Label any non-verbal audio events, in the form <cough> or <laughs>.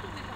50 <laughs> people.